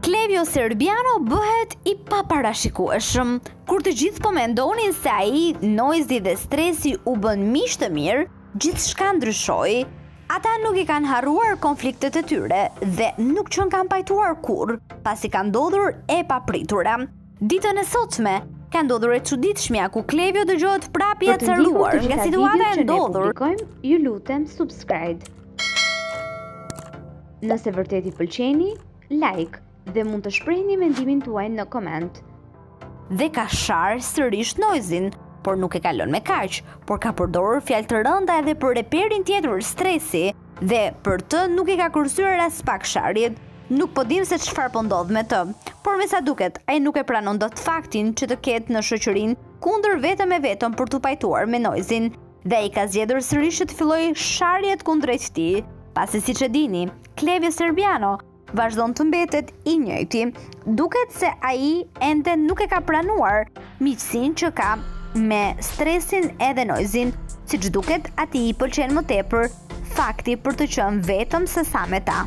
Klevio Serbiano bëhet i paparashikueshëm. Kur të gjithë po mendonin se ai, Noizi dhe Stresi u bënë miq të mirë, gjithçka ndryshoi. Ata nuk i kanë harruar konfliktet e tyre dhe nuk qenkan pajtuar kurrë, pasi ka ndodhur e papritura. Ditën e sotme, ka ndodhur e çuditshmja ku Klevio dëgjohet prapë i acaruar nga situata e ndodhur. Ju lutem subscribe. Nëse vërtet i pëlqeni, like dhe mund të shprehni mendimin tuaj në koment. Dhe ka sharë sërish Noizin, por nuk e kalon me kaq, por ka përdorur fjalë të rënda edhe për reperin tjetër Stresi. Dhe për të nuk i ka kursyer aspak sharjet. Nuk po dimë se çfarë po ndodh me të, por me sa duket, ai nuk e pranon dot faktin që të ketë shoqërinë kundër vetëm e vetëm për t'u pajtuar me Noizin. Dhe ai ka zgjedhur sërish që të fillojë sharjet kundrejt tij, pasi siç e dini, Klevio Serbiano vazhdon të mbetet i njëjti. Duket se ai ende nuk e ka pranuar miqësinë që ka me Stresin edhe Noizin, siç duket atij i pëlqen më tepër fakti për të qenë vetëm sesa me ta.